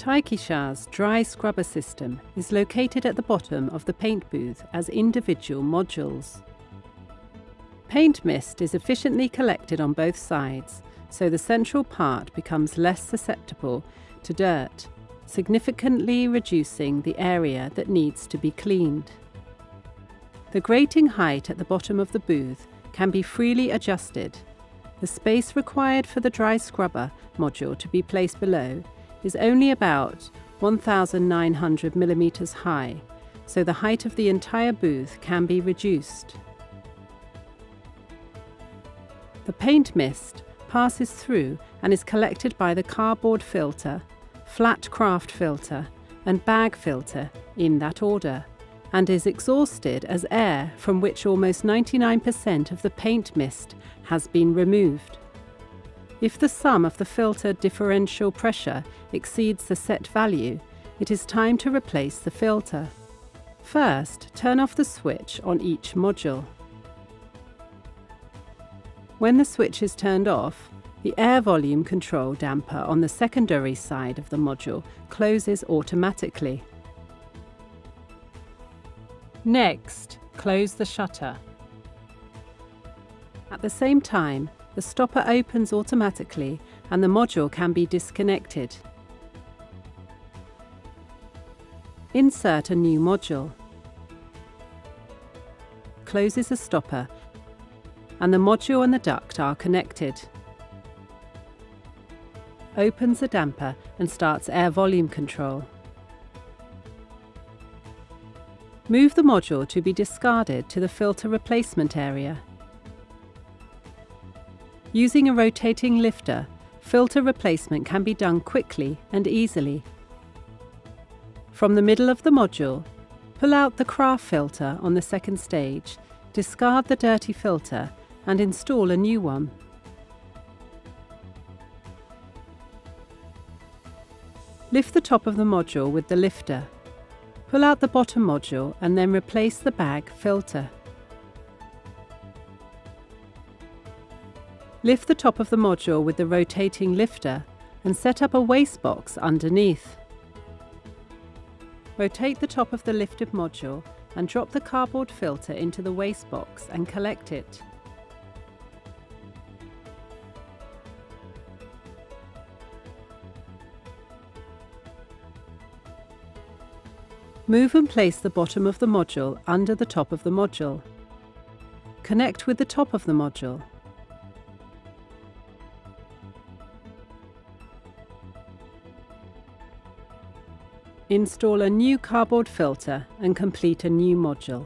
Taikisha's dry scrubber system is located at the bottom of the paint booth as individual modules. Paint mist is efficiently collected on both sides, so the central part becomes less susceptible to dirt, significantly reducing the area that needs to be cleaned. The grating height at the bottom of the booth can be freely adjusted. The space required for the dry scrubber module to be placed below is only about 1,900 millimeters high, so the height of the entire booth can be reduced. The paint mist passes through and is collected by the cardboard filter, flat kraft filter, and bag filter in that order, and is exhausted as air from which almost 99% of the paint mist has been removed. If the sum of the filter differential pressure exceeds the set value, it is time to replace the filter. First, turn off the switch on each module. When the switch is turned off, the air volume control damper on the secondary side of the module closes automatically. Next, close the shutter. At the same time, the stopper opens automatically and the module can be disconnected. Insert a new module. Closes the stopper and the module and the duct are connected. Opens the damper and starts air volume control. Move the module to be discarded to the filter replacement area. Using a rotating lifter, filter replacement can be done quickly and easily. From the middle of the module, pull out the kraft filter on the second stage, discard the dirty filter and install a new one. Lift the top of the module with the lifter. Pull out the bottom module and then replace the bag filter. Lift the top of the module with the rotating lifter and set up a waste box underneath. Rotate the top of the lifted module and drop the cardboard filter into the waste box and collect it. Move and place the bottom of the module under the top of the module. Connect with the top of the module. Install a new cardboard filter and complete a new module.